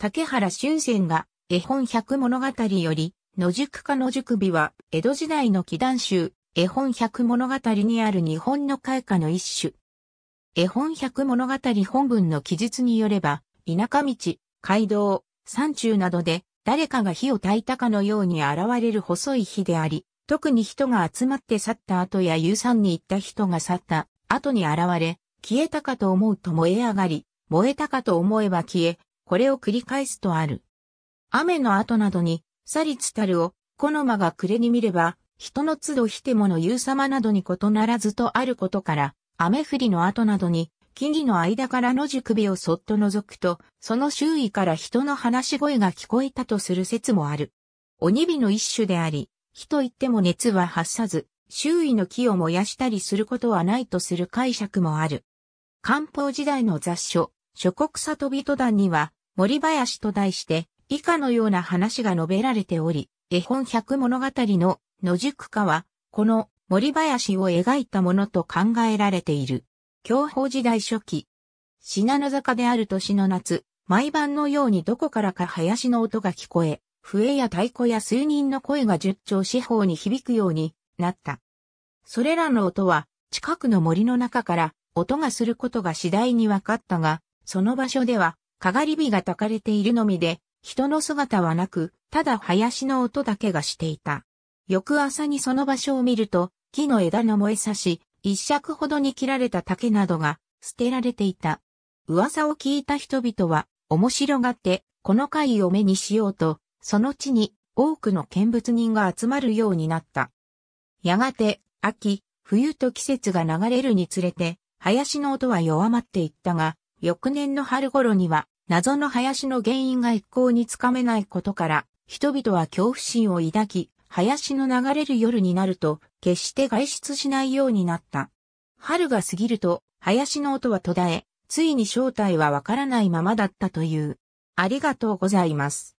竹原俊泉が絵本百物語より、野宿家野宿日は江戸時代の祈願集、絵本百物語にある日本の開花の一種。絵本百物語本文の記述によれば、田舎道、街道、山中などで誰かが火を焚いたかのように現れる細い火であり、特に人が集まって去った後や遊山に行った人が去った後に現れ、消えたかと思うと燃え上がり、燃えたかと思えば消え、これを繰り返すとある。雨の後などに、さりつたるを、この間が暮れに見れば、人の都度ひてもの言う様などに異ならずとあることから、雨降りの後などに、木々の間から野宿首をそっと覗くと、その周囲から人の話し声が聞こえたとする説もある。鬼火の一種であり、火といっても熱は発さず、周囲の木を燃やしたりすることはないとする解釈もある。漢方時代の雑書、諸国里人団には、森林と題して、以下のような話が述べられており、絵本百物語の野宿家は、この森林を描いたものと考えられている。享保時代初期。信濃坂である年の夏、毎晩のようにどこからか林の音が聞こえ、笛や太鼓や数人の声が十丁四方に響くようになった。それらの音は近くの森の中から音がすることが次第に分かったが、その場所では、かがり火が焚かれているのみで、人の姿はなく、ただ林の音だけがしていた。翌朝にその場所を見ると、木の枝の燃えさし、一尺ほどに切られた竹などが捨てられていた。噂を聞いた人々は、面白がって、この貝を目にしようと、その地に多くの見物人が集まるようになった。やがて、秋、冬と季節が流れるにつれて、林の音は弱まっていったが、翌年の春頃には、謎の林の原因が一向につかめないことから、人々は恐怖心を抱き、林の流れる夜になると、決して外出しないようになった。春が過ぎると、林の音は途絶え、ついに正体はわからないままだったという。ありがとうございます。